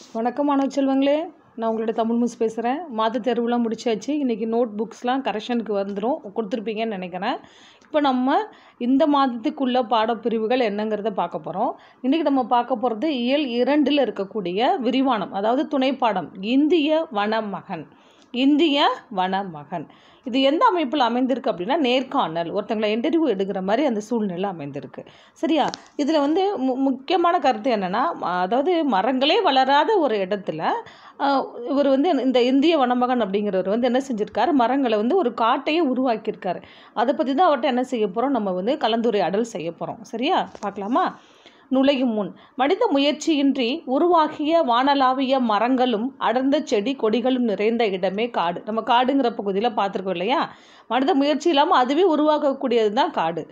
வணக்கம் மாணவ செல்வங்களே. நான் உங்களோட தமிழ் மிஸ் பேசுகிறேன் மாத தேர்வுலாம் முடிச்சாச்சு. இன்றைக்கி நோட் புக்ஸ்லாம் கரெக்ஷனுக்கு வந்துடும் கொடுத்துருப்பீங்கன்னு நினைக்கிறேன். இப்போ நம்ம இந்த மாதத்துக்குள்ள பாடப்பிரிவுகள் என்னங்கிறத பார்க்க போகிறோம் இன்றைக்கி நம்ம பார்க்க போகிறது இயல் இரண்டில் இருக்கக்கூடிய விரிவானம் அதாவது துணைப்பாடம் இந்திய வனமகன். இந்திய வனமகன். இது எந்த அமைப்பில் அமைந்திருக்கு அப்படின்னா நேர்காணல். ஒருத்தங்களை இன்டர்வியூ எடுக்கிற மாதிரி அந்த சூழ்நிலை அமைந்திருக்கு. சரியா? இதில் வந்து மு முக்கியமான கருத்து என்னென்னா அதாவது மரங்களே வளராத ஒரு இடத்துல இவர் வந்து இந்த இந்திய வனமகன் அப்படிங்கிறவர் வந்து என்ன செஞ்சுருக்காரு? மரங்களை வந்து ஒரு காட்டையே உருவாக்கியிருக்காரு. அதை பற்றி தான் அவர்கிட்ட என்ன செய்ய போகிறோம் நம்ம வந்து கலந்துரையாடல் செய்ய போகிறோம் சரியா? பார்க்கலாமா? நுழையும் முன். மனித முயற்சியின்றி உருவாகிய வானளாவிய மரங்களும் அடர்ந்த செடி கொடிகளும் நிறைந்த இடமே காடு. நம்ம காடுங்கிற பகுதியில் பார்த்துருக்கோம் இல்லையா? மனித முயற்சி இல்லாமல் அதுவே உருவாகக்கூடியது தான் காடு.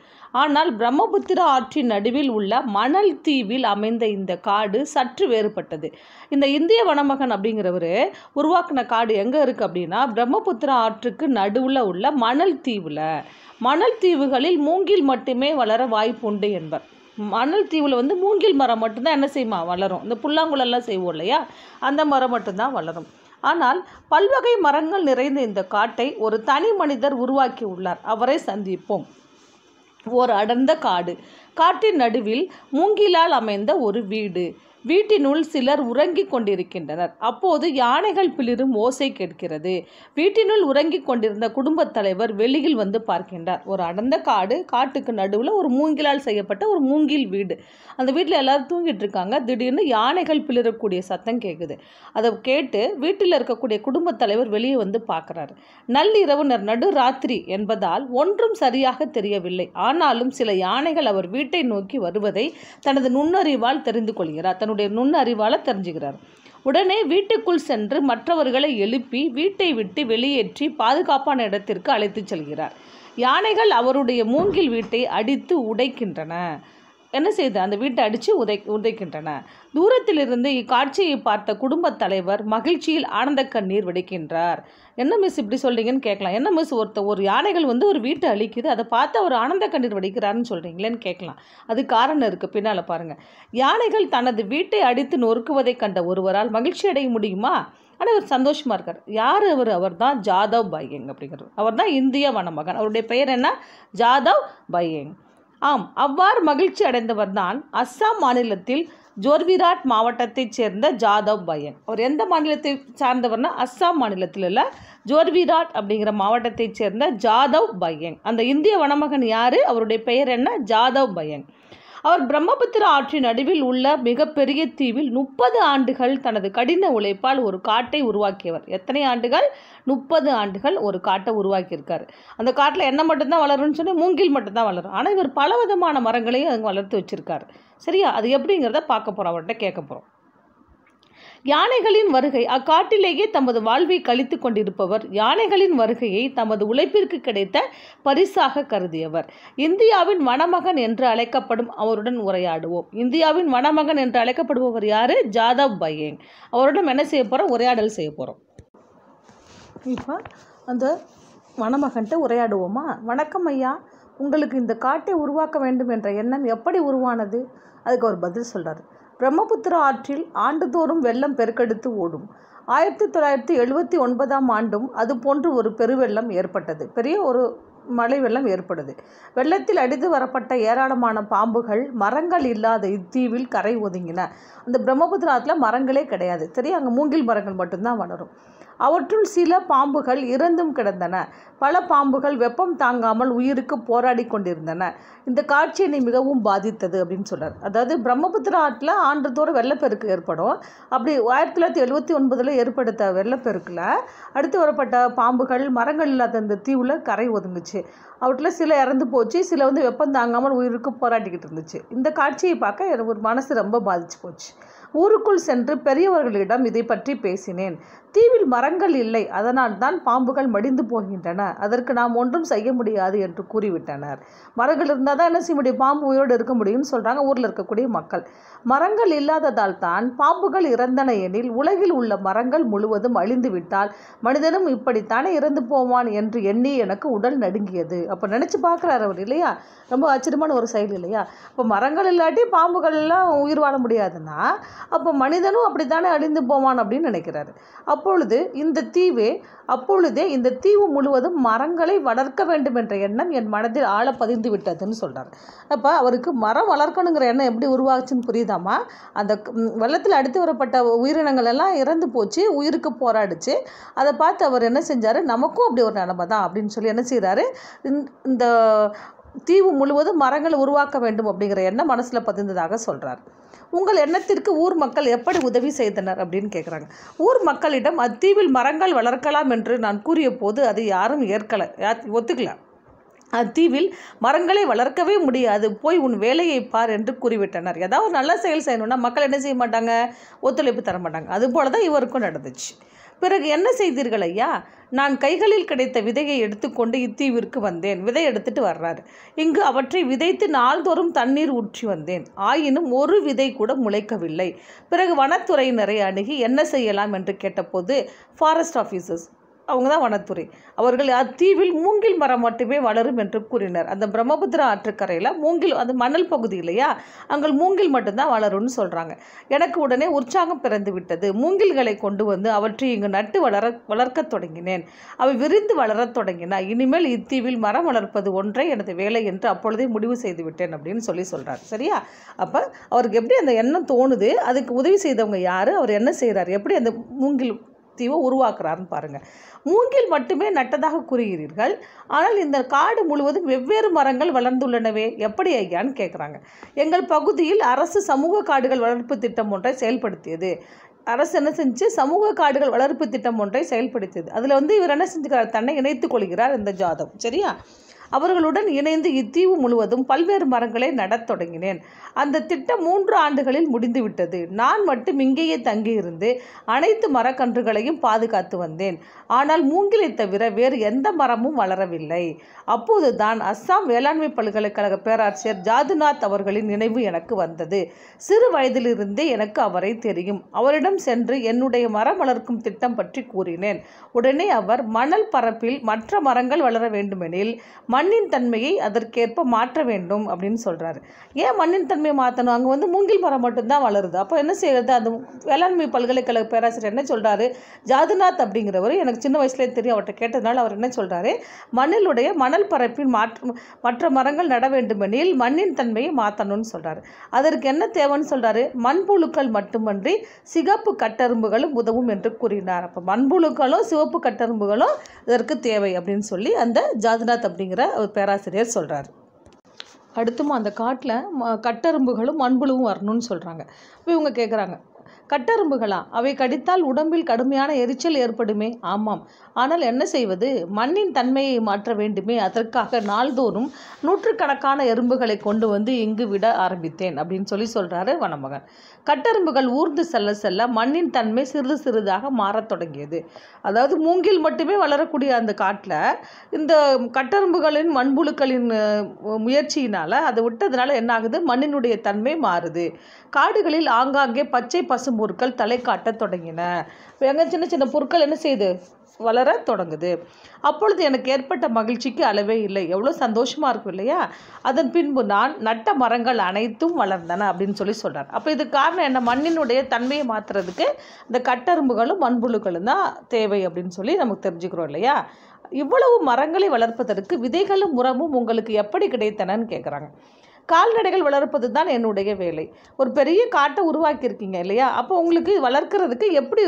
ஆனால் பிரம்மபுத்திரா ஆற்றின் நடுவில் உள்ள மணல் தீவில் அமைந்த இந்த காடு சற்று வேறுபட்டது. இந்த இந்திய வனமகன் அப்படிங்கிறவர் உருவாக்கின காடு எங்கே இருக்குது அப்படின்னா பிரம்மபுத்திரா ஆற்றுக்கு நடுவில் உள்ள மணல் தீவில். மணல் தீவுகளில் மூங்கில் மட்டுமே வளர வாய்ப்பு உண்டு என்பர். மணல் தீவில் வந்து மூங்கில் மரம் மட்டும்தான் என்ன செய்யுமா? வளரும். இந்த புல்லாங்குழல்லாம் செய்வோம் இல்லையா? அந்த மரம் மட்டும்தான் வளரும். ஆனால் பல்வகை மரங்கள் நிறைந்த இந்த காட்டை ஒரு தனி மனிதர் உருவாக்கி உள்ளார். அவரை சந்திப்போம். ஓர் அடர்ந்த காடு. காட்டின் நடுவில் மூங்கிலால் அமைந்த ஒரு வீடு. வீட்டினுள் சிலர் உறங்கிக் கொண்டிருக்கின்றனர். அப்போது யானைகள் பிளிரும் ஓசை கேட்கிறது. வீட்டினுள் உறங்கிக் கொண்டிருந்த குடும்பத் தலைவர் வெளியில் வந்து பார்க்கின்றார். ஒரு அடர்ந்த காடு காட்டுக்கு நடுவில் ஒரு மூங்கிலால் செய்யப்பட்ட ஒரு மூங்கில் வீடு. அந்த வீட்டில் எல்லாரும் தூங்கிட்டு இருக்காங்க. திடீர்னு யானைகள் பிளிரக்கூடிய சத்தம் கேட்குது அதை கேட்டு வீட்டில் இருக்கக்கூடிய குடும்பத் தலைவர் வெளியே வந்து பார்க்குறாரு. நள்ளிரவுனர் நடு ராத்திரி என்பதால் ஒன்றும் சரியாக தெரியவில்லை. ஆனாலும் சில யானைகள் அவர் வீட்டை நோக்கி வருவதை தனது நுண்ணறிவால் தெரிந்து கொள்கிறார். தன்னுடைய நுண்ணறிவால் தெரிஞ்சுக்கிறார். உடனே வீட்டுக்குள் சென்று மற்றவர்களை எழுப்பி வீட்டை விட்டு வெளியேற்றி பாதுகாப்பான இடத்திற்கு அழைத்துச் செல்கிறார். யானைகள் அவருடைய மூங்கில் வீட்டை அடித்து உடைக்கின்றன என்ன செய்து? அந்த வீட்டை அடித்து உதை உதைக்கின்றன. தூரத்திலிருந்து இக்காட்சியை பார்த்த குடும்பத் தலைவர் மகிழ்ச்சியில் ஆனந்த கண்ணீர் வெடிக்கின்றார். என்ன மிஸ் இப்படி சொல்றீங்கன்னு கேட்கலாம். என்ன மிஸ் ஒருத்த ஒரு யானைகள் வந்து ஒரு வீட்டை அழிக்குது அதை பார்த்து அவர் ஆனந்த கண்ணீர் வடிக்கிறாருன்னு சொல்கிறீங்களேன்னு கேட்கலாம். அது காரணம் இருக்குது பின்னால் பாருங்கள் யானைகள் தனது வீட்டை அடித்து நொறுக்குவதை கண்ட ஒருவரால் மகிழ்ச்சி அடைய முடியுமா? ஆனால் அவர் சந்தோஷமாக இருக்கார். யார் அவர்? அவர் தான் ஜாதவ் பையங் அப்படிங்கிறவர் அவர் தான் இந்திய வனமகன் அவருடைய பெயர் என்ன? ஜாதவ் பையங். ஆம் அவ்வாறு மகிழ்ச்சி அடைந்தவர் தான் அஸ்ஸாம் மாநிலத்தில் ஜோர்விராட் மாவட்டத்தைச் சேர்ந்த ஜாதவ் பையன். அவர் எந்த மாநிலத்தை சார்ந்தவர்னா அஸ்ஸாம் மாநிலத்தில் இல்லை ஜோர்விராட் அப்படிங்கிற மாவட்டத்தைச் சேர்ந்த ஜாதவ் பையன். அந்த இந்திய வனமகன் யார்? அவருடைய பெயர் என்ன? ஜாதவ் பையன். அவர் பிரம்மபுத்திரா ஆற்றின் நடுவில் உள்ள மிகப்பெரிய தீவில் முப்பது ஆண்டுகள் தனது கடின உழைப்பால் ஒரு காட்டை உருவாக்கியவர். எத்தனை ஆண்டுகள்? முப்பது ஆண்டுகள் ஒரு காட்டை உருவாக்கியிருக்காரு. அந்த காட்டில் என்ன மட்டும்தான் வளரும்னு சொன்னால் மூங்கில் மட்டும்தான் வளரும். ஆனால் இவர் பல விதமான மரங்களையும் அங்கே வளர்த்து வச்சுருக்காரு. சரியா? அது எப்படிங்கிறத பார்க்க போகிறோம் அவர்கிட்ட கேட்க போகிறோம் யானைகளின் வருகை அக்காட்டிலேயே தமது வாழ்வை கழித்து கொண்டிருப்பவர் யானைகளின் வருகையை தமது உழைப்பிற்கு கிடைத்த பரிசாக கருதியவர். இந்தியாவின் வனமகன் என்று அழைக்கப்படும் அவருடன் உரையாடுவோம். இந்தியாவின் வனமகன் என்று அழைக்கப்படுபவர் யாரு? ஜாதவ் பையங் அவருடன் என்ன செய்ய போகிறோம் உரையாடல் செய்ய போகிறோம் இப்போ அந்த வனமகன்ட்ட உரையாடுவோமா? வணக்கம் ஐயா. உங்களுக்கு இந்த காட்டை உருவாக்க வேண்டும் என்ற எண்ணம் எப்படி உருவானது? அதுக்கு அவர் பதில் சொல்கிறார் பிரம்மபுத்திரா ஆற்றில் ஆண்டுதோறும் வெள்ளம் பெருக்கெடுத்து ஓடும். ஆயிரத்தி தொள்ளாயிரத்தி எழுபத்தி ஒன்பதாம் ஆண்டும் அது போன்று ஒரு பெருவெள்ளம் ஏற்பட்டது. பெரிய ஒரு மழை வெள்ளம் ஏற்படுது. வெள்ளத்தில் அடித்து வரப்பட்ட ஏராளமான பாம்புகள் மரங்கள் இல்லாத இத்தீவில் கரை ஒதுங்கின. அந்த பிரம்மபுத்திராத்தில் மரங்களே கிடையாது. சரி அங்கே மூங்கில் மரங்கள் மட்டும்தான் வளரும். அவற்றுள் சில பாம்புகள் இறந்தும் கிடந்தன. பல பாம்புகள் வெப்பம் தாங்காமல் உயிருக்கு போராடி கொண்டிருந்தன. இந்த காட்சி என்னை மிகவும் பாதித்தது அப்படின்னு சொன்னார் அதாவது பிரம்மபுத்திரா ஆற்றில் ஆண்டுதோறும் வெள்ளப்பெருக்கு ஏற்படும். அப்படி ஆயிரத்தி தொள்ளாயிரத்தி எழுபத்தி ஒன்பதில் ஏற்படுத்த வெள்ளப்பெருக்கில் அடுத்து வரப்பட்ட பாம்புகள் மரங்கள் இல்லாத இந்த தீவில் கரை ஒதுங்குச்சு. அவற்றில் சில இறந்து போச்சு சில வந்து வெப்பம் தாங்காமல் உயிருக்கு போராட்டிக்கிட்டு இருந்துச்சு. இந்த காட்சியை பார்க்க எனக்கு ஒரு மனசு ரொம்ப பாதிச்சு போச்சு. ஊருக்குள் சென்று பெரியவர்களிடம் இதை பற்றி பேசினேன். தீவில் மரங்கள் இல்லை அதனால் தான் பாம்புகள் மடிந்து போகின்றன. அதற்கு நாம் ஒன்றும் செய்ய முடியாது என்று கூறிவிட்டனர். மரங்கள் இருந்தால் தான் என்ன செய்ய முடியும்? பாம்பு உயிரோடு இருக்க முடியும்னு சொல்கிறாங்க ஊரில் இருக்கக்கூடிய மக்கள். மரங்கள் இல்லாததால் தான் பாம்புகள் இறந்தன எனில் உலகில் உள்ள மரங்கள் முழுவதும் அழிந்து விட்டால் மனிதனும் இப்படித்தானே இறந்து போவான் என்று எண்ணி எனக்கு உடல் நடுங்கியது. அப்போ நினச்சி பார்க்குறாரு அவர் இல்லையா? ரொம்ப ஆச்சரியமான ஒரு செயல் இல்லையா? இப்போ மரங்கள் இல்லாட்டி பாம்புகள் எல்லாம் உயிர் வாழ முடியாதுன்னா அப்போ மனிதனும் அப்படித்தானே அழிந்து போவான் அப்படின்னு நினைக்கிறாரு. அப்பொழுது இந்த தீவே அப்பொழுதே இந்த தீவு முழுவதும் மரங்களை வளர்க்க வேண்டும் என்ற எண்ணம் என் மனதில் ஆழ பதிந்து விட்டதுன்னு சொல்கிறார் அப்போ அவருக்கு மரம் வளர்க்கணுங்கிற எண்ணம் எப்படி உருவாச்சுன்னு புரியுதாமா அந்த வெள்ளத்தில் அடுத்து வரப்பட்ட உயிரினங்கள் எல்லாம் இறந்து போச்சு உயிருக்கு போராடிச்சு. அதை பார்த்து அவர் என்ன செஞ்சார்? நமக்கும் அப்படி ஒரு நிலைமை தான் அப்படின்னு சொல்லி என்ன செய்கிறாரு இந்த தீவு முழுவதும் மரங்களை உருவாக்க வேண்டும் அப்படிங்கிற எண்ணம் மனசில் பதிந்ததாக சொல்கிறார் உங்கள் எண்ணத்திற்கு ஊர் மக்கள் எப்படி உதவி செய்தனர் அப்படின்னு கேட்குறாங்க ஊர் மக்களிடம் அத்தீவில் மரங்கள் வளர்க்கலாம் என்று நான் கூறிய போது அதை யாரும் ஏற்கலை யா- ஒத்துக்கல. அத்தீவில் மரங்களை வளர்க்கவே முடியாது போய் உன் வேலையை பார் என்று கூறிவிட்டனர். ஏதாவது ஒரு நல்ல செயல் செய்யணும்னா மக்கள் என்ன செய்ய மாட்டாங்க? ஒத்துழைப்பு தர மாட்டாங்க. அதுபோல தான் இவருக்கும் நடந்துச்சு. பிறகு என்ன செய்தீர்கள் ஐயா? நான் கைகளில் கிடைத்த விதையை எடுத்துக்கொண்டு இத்தீவிற்கு வந்தேன். விதை எடுத்துட்டு வர்றாரு. இங்கு அவற்றை விதைத்து நாள்தோறும் தண்ணீர் ஊற்றி வந்தேன். ஆயினும் ஒரு விதை கூட முளைக்கவில்லை. பிறகு வனத்துறையினரை அணுகி என்ன செய்யலாம் என்று கேட்டபோது ஃபாரஸ்ட் ஆஃபீஸர்ஸ் அவங்க தான் வனத்துறை. அவர்கள் அத்தீவில் மூங்கில் மரம் மட்டுமே வளரும் என்று கூறினர். அந்த பிரம்மபுத்திரா ஆற்றுக்கரையில் மூங்கில் அது மணல் பகுதி இல்லையா? அங்கே மூங்கில் மட்டும்தான் வளரும்னு சொல்கிறாங்க எனக்கு உடனே உற்சாகம் பிறந்து விட்டது. மூங்கில்களை கொண்டு வந்து அவற்றை இங்கு நட்டு வளர வளர்க்கத் தொடங்கினேன். அவை விரிந்து வளரத் தொடங்கினா. இனிமேல் இத்தீவில் மரம் வளர்ப்பது ஒன்றே எனது வேலை என்று அப்பொழுதே முடிவு செய்து விட்டேன் அப்படின்னு சொல்லி சொல்கிறார் சரியா? அப்போ அவருக்கு எப்படி அந்த எண்ணம் தோணுது? அதுக்கு உதவி செய்தவங்க யார்? அவர் என்ன செய்கிறார் எப்படி அந்த மூங்கில் தீவை உருவாக்குறாருன்னு பாருங்கள் மூங்கில் மட்டுமே நட்டதாக கூறுகிறீர்கள். ஆனால் இந்த காடு முழுவதும் வெவ்வேறு மரங்கள் வளர்ந்துள்ளனவே எப்படி ஐயான்னு கேட்குறாங்க எங்கள் பகுதியில் அரசு சமூக காடுகள் வளர்ப்பு திட்டம் ஒன்றை செயல்படுத்தியது. அரசு என்ன செஞ்சு? சமூக காடுகள் வளர்ப்பு திட்டம் ஒன்றை செயல்படுத்தியது. அதில் வந்து இவர் என்ன செஞ்சுக்கிறார்? தன்னை இணைத்துக் கொள்கிறார் இந்த ஜாதவ் சரியா? அவர்களுடன் இணைந்து இத்தீவு முழுவதும் பல்வேறு மரங்களை நடத் தொடங்கினேன். அந்த திட்டம் மூன்று ஆண்டுகளில் முடிந்துவிட்டது. நான் மட்டும் இங்கேயே தங்கியிருந்து அனைத்து மரக்கன்றுகளையும் பாதுகாத்து வந்தேன். ஆனால் மூங்கிலை தவிர வேறு எந்த மரமும் வளரவில்லை. அப்போதுதான் அஸ்ஸாம் வேளாண்மை பல்கலைக்கழக பேராசிரியர் ஜாதுநாத் அவர்களின் நினைவு எனக்கு வந்தது. சிறு வயதிலிருந்தே எனக்கு அவரை தெரியும். அவரிடம் சென்று என்னுடைய மரம் வளர்க்கும் திட்டம் பற்றி கூறினேன். உடனே அவர் மணல் பரப்பில் மற்ற மரங்கள் வளர வேண்டுமெனில் மண்ணின் தன்மையை அதற்கேற்ப மாற்ற வேண்டும் அப்படின்னு சொல்கிறாரு ஏன் மண்ணின் தன்மையை மாற்றணும் அங்கே வந்து மூங்கில் மரம் மட்டும்தான் வளருது. அப்போ என்ன செய்யறது? அந்த வேளாண்மை பல்கலைக்கழக பேராசிரியர் என்ன சொல்கிறாரு ஜாதுநாத் அப்படிங்கிறவர் எனக்கு சின்ன வயசுலேயே தெரியும் அவர்கிட்ட கேட்டதுனால அவர் என்ன சொல்கிறாரு மண்ணிலுடைய மணல் பரப்பின் மாற்ற மற்ற மரங்கள் நட வேண்டுமெனில் மண்ணின் தன்மையை மாற்றணும்னு சொல்கிறாரு அதற்கு என்ன தேவைன்னு சொல்கிறாரு மண்புழுக்கள் மட்டுமன்றி சிகப்பு கட்டரும்புகளும் உதவும் என்று கூறினார். அப்போ மண்புழுக்களும் சிவப்பு கட்டரும்புகளும் இதற்கு தேவை அப்படின்னு சொல்லி அந்த ஜாதுநாத் அப்படிங்கிற ஒரு பேராசிரியர் சொல்கிறார் அடுத்தும் அந்த காட்டில் ம கட்டெரும்புகளும் மண்புழுவும் வரணும்னு சொல்கிறாங்க இப்போ இவங்க கேட்குறாங்க கட்டெரும்புகளா? அவை கடித்தால் உடம்பில் கடுமையான எரிச்சல் ஏற்படுமே. ஆமாம். ஆனால் என்ன செய்வது? மண்ணின் தன்மையை மாற்ற வேண்டுமே. அதற்காக நாள்தோறும் நூற்றுக்கணக்கான எறும்புகளை கொண்டு வந்து இங்கு விட ஆரம்பித்தேன் அப்படின்னு சொல்லி சொல்கிறாரு வனமகன். கட்டெரும்புகள் ஊர்ந்து செல்ல செல்ல மண்ணின் தன்மை சிறிது சிறிதாக மாறத் தொடங்கியது. அதாவது மூங்கில் மட்டுமே வளரக்கூடிய அந்த காட்டில் இந்த கட்டெரும்புகளின் மண்புழுக்களின் முயற்சியினால் அதை விட்டதுனால என்ன ஆகுது? மண்ணினுடைய தன்மை மாறுது. காடுகளில் ஆங்காங்கே பச்சை பொருட்கள் தலை காட்டத் தொடங்கின. எங்க சின்ன சின்ன பொருட்கள் என்ன செய்யுது வளர தொடங்குது. அப்பொழுது எனக்கு ஏற்பட்ட மகிழ்ச்சிக்கு அளவே இல்லை. எவ்வளோ சந்தோஷமாக இருக்கும் இல்லையா? அதன் பின்பு நான் நட்ட மரங்கள் அனைத்தும் வளர்ந்தன அப்படின்னு சொல்லி சொல்கிறார் அப்போ இதுக்கு காரணம் என்ன? மண்ணினுடைய தன்மையை மாற்றுறதுக்கு இந்த கட்டரும்புகளும் மண்புழுக்களும் தான் தேவை அப்படின்னு சொல்லி நமக்கு தெரிஞ்சுக்கிறோம் இல்லையா? இவ்வளவு மரங்களை வளர்ப்பதற்கு விதைகளும் உரமும் உங்களுக்கு எப்படி கிடைத்தனன்னு கேட்குறாங்க கால்நடைகள் வளர்ப்பது தான் என்னுடைய வேலை. ஒரு பெரிய காட்டை உருவாக்கியிருக்கீங்க இல்லையா? அப்போ உங்களுக்கு வளர்க்குறதுக்கு எப்படி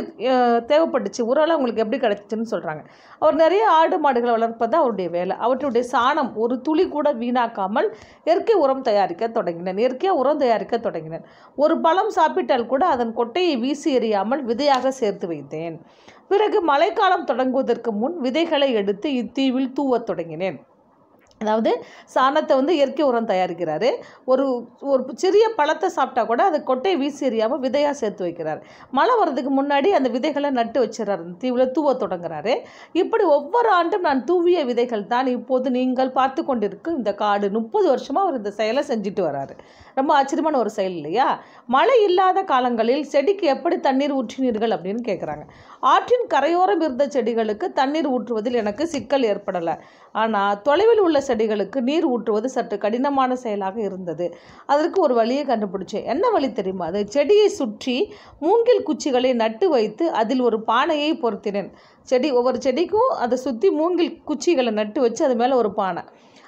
தேவைப்பட்டுச்சு? உரலாம் உங்களுக்கு எப்படி கிடைச்சிச்சுன்னு சொல்கிறாங்க அவர் நிறைய ஆடு மாடுகளை வளர்ப்பது தான் அவருடைய வேலை. அவற்றுடைய சாணம் ஒரு துளி கூட வீணாக்காமல் இயற்கை உரம் தயாரிக்க தொடங்கினேன். இயற்கையாக உரம் தயாரிக்க தொடங்கினேன். ஒரு பழம் சாப்பிட்டால் கூட அதன் கொட்டையை வீசி எறியாமல் விதையாக சேர்த்து வைத்தேன். பிறகு மழைக்காலம் தொடங்குவதற்கு முன் விதைகளை எடுத்து இத்தீவில் தூவத் தொடங்கினேன். அதாவது சாணத்தை வந்து இயற்கை உரம் தயாரிக்கிறாரு. ஒரு ஒரு சிறிய பழத்தை சாப்பிட்டா கூட அது கொட்டையை வீசி எறியாமல் விதையாக சேர்த்து வைக்கிறார். மழை வர்றதுக்கு முன்னாடி அந்த விதைகளை நட்டு வச்சிடறாரு. அந்த தீவில் தூவ தொடங்குறாரு. இப்படி ஒவ்வொரு ஆண்டும் நான் தூவிய விதைகள் தான் இப்போது நீங்கள் பார்த்து கொண்டிருக்கும் இந்த காடு. முப்பது வருஷமாக அவர் இந்த செயலை செஞ்சுட்டு வராரு. ரொம்ப ஆச்சரியமான ஒரு செயல் இல்லையா? மழை இல்லாத காலங்களில் செடிக்கு எப்படி தண்ணீர் ஊற்றினீர்கள் அப்படின்னு கேட்குறாங்க ஆற்றின் கரையோரம் இருந்த செடிகளுக்கு தண்ணீர் ஊற்றுவதில் எனக்கு சிக்கல் ஏற்படலை. ஆனால் தொலைவில் உள்ள செடிகளுக்கு நீர் ஊற்றுவது சற்று கடினமான செயலாக இருந்தது. அதற்கு ஒரு வழியை கண்டுபிடிச்சேன். என்ன வழி தெரியுமா? அது செடியை சுற்றி மூங்கில் குச்சிகளை நட்டு வைத்து அதில் ஒரு பானையை பொருத்தினேன். செடி ஒவ்வொரு செடிக்கும் அதை சுற்றி மூங்கில் குச்சிகளை நட்டு வச்சு அது மேலே ஒரு பானை.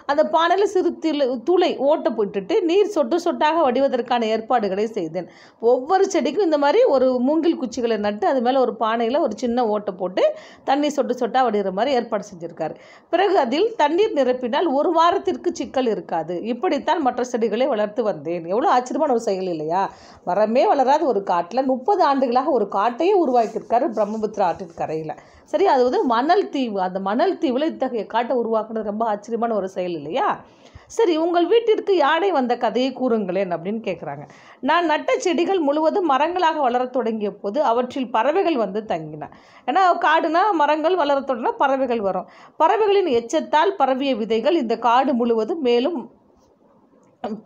அந்த பானையில் சிறு திளு துளை ஓட்டை போட்டுட்டு நீர் சொட்டு சொட்டாக வடிவதற்கான ஏற்பாடுகளை செய்தேன். ஒவ்வொரு செடிக்கும் இந்த மாதிரி ஒரு மூங்கில் குச்சிகளை நட்டு அது மேலே ஒரு பானையில் ஒரு சின்ன ஓட்டை போட்டு தண்ணி சொட்டு சொட்டாக வடிகிற மாதிரி ஏற்பாடு செஞ்சுருக்காரு. பிறகு அதில் தண்ணீர் நிரப்பினால் ஒரு வாரத்திற்கு சிக்கல் இருக்காது. இப்படித்தான் மற்ற செடிகளை வளர்த்து வந்தேன். எவ்வளோ ஆச்சரியமான ஒரு செயல் இல்லையா? மரமே வளராத ஒரு காட்டில் முப்பது ஆண்டுகளாக ஒரு காட்டையே உருவாக்கியிருக்காரு பிரம்மபுத்திரா ஆற்றின் கரையில். சரி அது வந்து மணல் தீவு. அந்த மணல் தீவில் இத்தகைய காட்டை உருவாக்குனது ரொம்ப ஆச்சரியமான ஒரு செயல் இல்லையா? சரி உங்கள் வீட்டிற்கு யானை வந்த கதையை கூறுங்களேன் அப்படின்னு கேட்குறாங்க நான் நட்ட செடிகள் முழுவதும் மரங்களாக வளரத் தொடங்கிய போது அவற்றில் பறவைகள் வந்து தங்கின. ஏன்னா காடுனா மரங்கள் வளரத் தொடங்கினா பறவைகள் வரும். பறவைகளின் எச்சத்தால் பரவிய விதைகள் இந்த காடு முழுவதும் மேலும்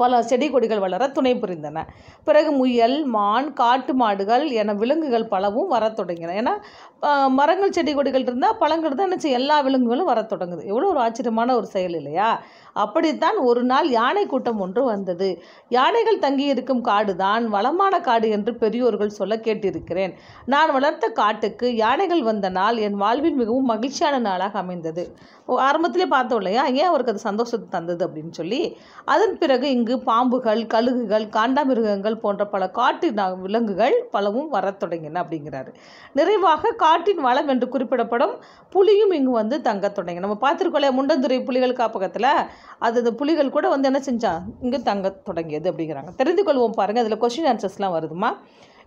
பல செடி கொடிகள் வளர துணை புரிந்தன. பிறகு முயல் மான் காட்டு மாடுகள் என விலங்குகள் பலவும் வரத் தொடங்கின. ஏன்னா மரங்கள் செடி கொடிகள் இருந்தால் பழங்கள் தான் நினச்சி எல்லா விலங்குகளும் வரத் தொடங்குது. எவ்வளோ ஒரு ஆச்சரியமான ஒரு செயல் இல்லையா? அப்படித்தான் ஒரு நாள் யானை கூட்டம் ஒன்று வந்தது. யானைகள் தங்கியிருக்கும் காடு தான் வளமான காடு என்று பெரியோர்கள் சொல்ல கேட்டிருக்கிறேன். நான் வளர்த்த காட்டுக்கு யானைகள் வந்த நாள் என் வாழ்வில் மிகவும் மகிழ்ச்சியான நாளாக அமைந்தது. ஆரம்பத்திலே பார்த்தோம் இல்லையா? ஏன் அவருக்கு அது சந்தோஷத்தை தந்தது அப்படின்னு சொல்லி. அதன் பிறகு இங்கு பாம்புகள் கழுகுகள் காண்டாமிருகங்கள் போன்ற பல காட்டு விலங்குகள் பலவும் வரத் தொடங்கின அப்படிங்கிறாரு. நிறைவாக காட்டின் வளம் என்று குறிப்பிடப்படும் புலியும் இங்கு வந்து தங்கத் தொடங்கி நம்ம பார்த்துருக்கோம்ல முண்டந்துறை புலிகள் காப்பகத்தில் அது அந்த புலிகள் கூட வந்து என்ன செஞ்சா இங்கு தங்க தொடங்கியது அப்படிங்கிறாங்க. தெரிந்து கொள்வோம் பாருங்கள் அதில் கொஸ்டின் ஆன்சர்ஸ்லாம் வருதுமா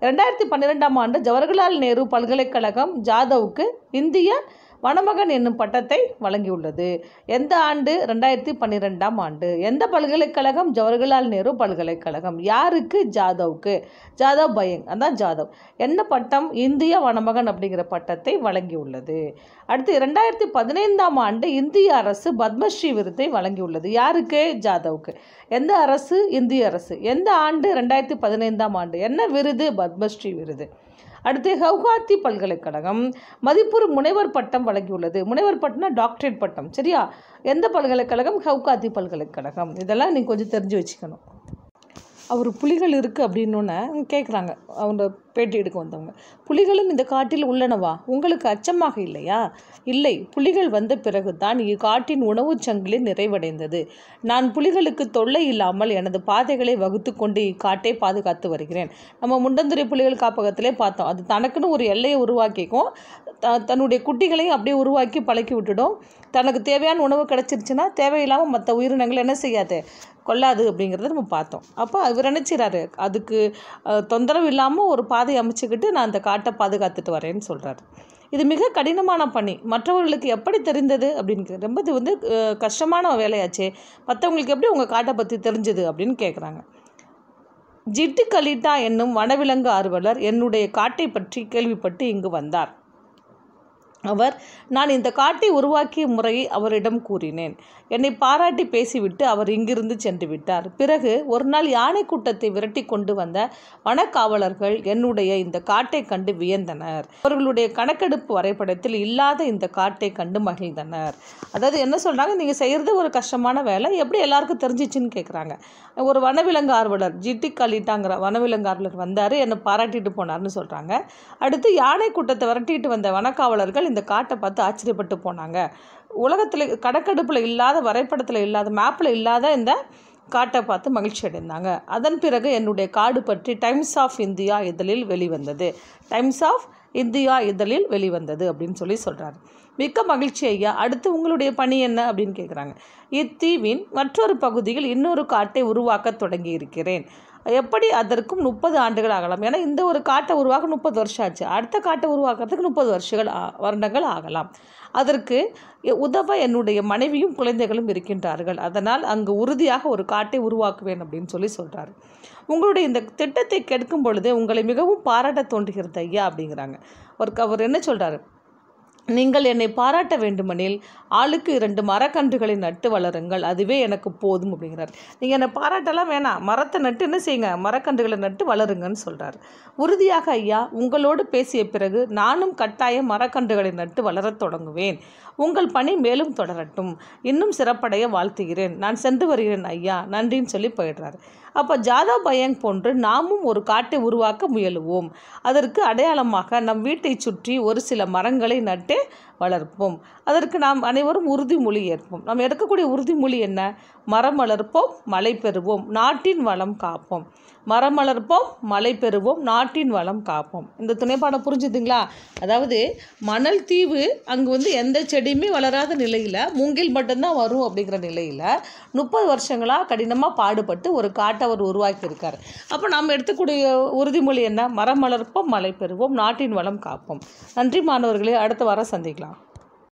ரெண்டாயிரத்தி பன்னிரெண்டாம் ஆண்டு ஜவஹர்லால் நேரு பல்கலைக்கழகம் ஜாதவுக்கு இந்திய வனமகன் என்னும் பட்டத்தை வழங்கியுள்ளது. எந்த ஆண்டு? ரெண்டாயிரத்தி பன்னிரெண்டாம் ஆண்டு. எந்த பல்கலைக்கழகம்? ஜவஹர்லால் நேரு பல்கலைக்கழகம். யாருக்கு? ஜாதவ்க்கு. ஜாதவ் பயங் அதான் ஜாதவ். என்ன பட்டம்? இந்திய வனமகன் அப்படிங்கிற பட்டத்தை வழங்கியுள்ளது. அடுத்து இரண்டாயிரத்தி பதினைந்தாம் ஆண்டு இந்திய அரசு பத்மஸ்ரீ விருதை வழங்கியுள்ளது. யாருக்கு? ஜாதவ்க்கு. எந்த அரசு? இந்திய அரசு. எந்த ஆண்டு? ரெண்டாயிரத்தி பதினைந்தாம் ஆண்டு. என்ன விருது? பத்மஸ்ரீ விருது. அடுத்து ஹவுகாத்தி பல்கலைக்கழகம். மதிப்பூர் முனைவர் பட்டம் வழங்கியுள்ளது. முனைவர் பட்டம்னா டாக்டரேட் பட்டம். சரியா? எந்த பல்கலைக்கழகம்? ஹவுகாத்தி பல்கலைக்கழகம். இதெல்லாம் நீங்கள் கொஞ்சம் தெரிஞ்சு வச்சுக்கணும். அவர் புலிகள் இருக்குது அப்படின்னோன்னே கேட்குறாங்க அவங்க பேட்டி எடுக்க வந்தவங்க. புலிகளும் இந்த காட்டில் உள்ளனவா? உங்களுக்கு அச்சமாக இல்லையா? இல்லை புலிகள் வந்த பிறகு தான் இக்காட்டின் உணவுச் சங்கிலி நிறைவடைந்தது. நான் புலிகளுக்கு தொல்லை இல்லாமல் எனது பாதைகளை வகுத்து கொண்டு இக்காட்டை பாதுகாத்து வருகிறேன். நம்ம முண்டந்துறை புலிகள் காப்பகத்திலே பார்த்தோம். அது தனக்குன்னு ஒரு எல்லையை உருவாக்கிக்கும். த தன்னுடைய குட்டிகளையும் அப்படியே உருவாக்கி பழக்கி விட்டுடும். தனக்கு தேவையான உணவு கிடச்சிருச்சுன்னா தேவையில்லாமல் மற்ற உயிரினங்கள் என்ன செய்யாது? கொல்லாது அப்படிங்கிறத நம்ம பார்த்தோம். அப்போ இவர் நினச்சிறாரு அதுக்கு தொந்தரவு இல்லாமல் ஒரு பா பாதை அமைச்சுக்கிட்டு நான் அந்த காட்டை பாதுகாத்துட்டு வரேன்னு சொல்கிறாரு இது மிக கடினமான பணி. மற்றவர்களுக்கு எப்படி தெரிந்தது அப்படின்னு கே- ரொம்ப இது வந்து கஷ்டமான வேலையாச்சே. மற்றவங்களுக்கு எப்படி உங்கள் காட்டை பற்றி தெரிஞ்சது அப்படின்னு கேட்குறாங்க ஜிட்டு கலிட்டா என்னும் வனவிலங்கு ஆர்வலர் என்னுடைய காட்டை பற்றி கேள்விப்பட்டு இங்கு வந்தார். அவர் நான் இந்த காட்டை உருவாக்கிய முறையை அவரிடம் கூறினேன். என்னை பாராட்டி பேசிவிட்டு அவர் இங்கிருந்து சென்று விட்டார். பிறகு ஒரு நாள் யானை கூட்டத்தை விரட்டி கொண்டு வந்த வனக்காவலர்கள் என்னுடைய இந்த காட்டை கண்டு வியந்தனர். அவர்களுடைய கணக்கெடுப்பு வரைபடத்தில் இல்லாத இந்த காட்டை கண்டு மகிழ்ந்தனர். அதாவது என்ன சொல்கிறாங்க நீங்கள் செய்கிறது ஒரு கஷ்டமான வேலை. எப்படி எல்லாருக்கும் தெரிஞ்சிச்சுன்னு கேட்குறாங்க ஒரு வனவிலங்கு ஆர்வலர் ஜிட்டி கலிட்டாங்கிற வனவிலங்கு ஆர்வலர் வந்தார் என்னை பாராட்டிட்டு போனார்னு சொல்கிறாங்க அடுத்து யானை கூட்டத்தை விரட்டிட்டு வந்த வனக்காவலர்கள் இந்த காட்டை பார்த்து ஆச்சரியப்பட்டு போனாங்க. உலகத்தில் கடக்கடுப்பில் இல்லாத வரைபடத்தில் இல்லாத மேப்பில் இல்லாத இந்த காட்டை பார்த்து மகிழ்ச்சி அடைந்தாங்க. அதன் பிறகு என்னுடைய காடு பற்றி டைம்ஸ் ஆஃப் இந்தியா இதழில் வெளிவந்தது. டைம்ஸ் ஆஃப் இந்தியா இதழில் வெளிவந்தது அப்படின்னு சொல்லி சொல்கிறாரு மிக்க மகிழ்ச்சி ஐயா. அடுத்து உங்களுடைய பணி என்ன அப்படின்னு கேட்குறாங்க இத்தீவின் மற்றொரு பகுதியில் இன்னொரு காட்டை உருவாக்க தொடங்கி இருக்கிறேன் எப்படி அதற்கும் முப்பது ஆண்டுகள் ஆகலாம். ஏன்னா இந்த ஒரு காட்டை உருவாக்க முப்பது வருஷம் ஆச்சு. அடுத்த காட்டை உருவாக்குறதுக்கு முப்பது வருஷங்கள் வருடங்கள் ஆகலாம். அதற்கு எ- உதவ என்னுடைய மனைவியும் குழந்தைகளும் இருக்கின்றார்கள். அதனால் அங்கு உறுதியாக ஒரு காட்டை உருவாக்குவேன் அப்படின்னு சொல்லி சொல்கிறாரு உங்களுடைய இந்த திட்டத்தை கேட்கும் பொழுது உங்களை மிகவும் பாராட்ட தோன்றுகிறது ஐயா அப்படிங்கிறாங்க. ஒரு அவர் என்ன சொல்கிறாரு நீங்கள் என்னை பாராட்ட வேண்டுமெனில் ஆளுக்கு இரண்டு மரக்கன்றுகளை நட்டு வளருங்கள். அதுவே எனக்கு போதும் அப்படிங்கிறார். நீங்கள் என்னை பாராட்டெல்லாம் வேணாம். மரத்தை நட்டு என்ன செய்யுங்க? மரக்கன்றுகளை நட்டு வளருங்கன்னு சொல்கிறார் உறுதியாக ஐயா உங்களோடு பேசிய பிறகு நானும் கட்டாயம் மரக்கன்றுகளை நட்டு வளரத் தொடங்குவேன். உங்கள் பணி மேலும் தொடரட்டும். இன்னும் சிறப்படைய வாழ்த்துகிறேன். நான் சென்று வருகிறேன் ஐயா. நன்றின்னு சொல்லி போயிடுறார். அப்போ ஜாதா பயங் போன்று நாமும் ஒரு காட்டை உருவாக்க முயலுவோம். அதற்கு அடையாளமாக நம் வீட்டை சுற்றி ஒரு சில மரங்களை நட்டு வளர்ப்போம். அதற்கு நாம் அனைவரும் உறுதிமொழி ஏற்போம். நாம் எடுக்கக்கூடிய உறுதிமொழி என்ன? மரம் வளர்ப்போம் மழை பெறுவோம் நாட்டின் வளம் காப்போம். மரம் வளர்ப்போம் மழை பெறுவோம் நாட்டின் வளம் காப்போம். இந்த துணைப்பாடம் புரிஞ்சுதுங்களா? அதாவது மணல் தீவு அங்கே வந்து எந்த செடியுமே வளராத நிலையில் மூங்கில் மட்டும்தான் வரும் அப்படிங்கிற நிலையில் முப்பது வருஷங்களாக கடினமாக பாடுபட்டு ஒரு காட்டை அவர் உருவாக்கியிருக்கார். அப்போ நாம் எடுத்துக்கூடிய உறுதிமொழி என்ன? மரம் வளர்ப்போம் மழை பெறுவோம் நாட்டின் வளம் காப்போம். நன்றி மாணவர்களே அடுத்த வாரம் சந்திக்கலாம்.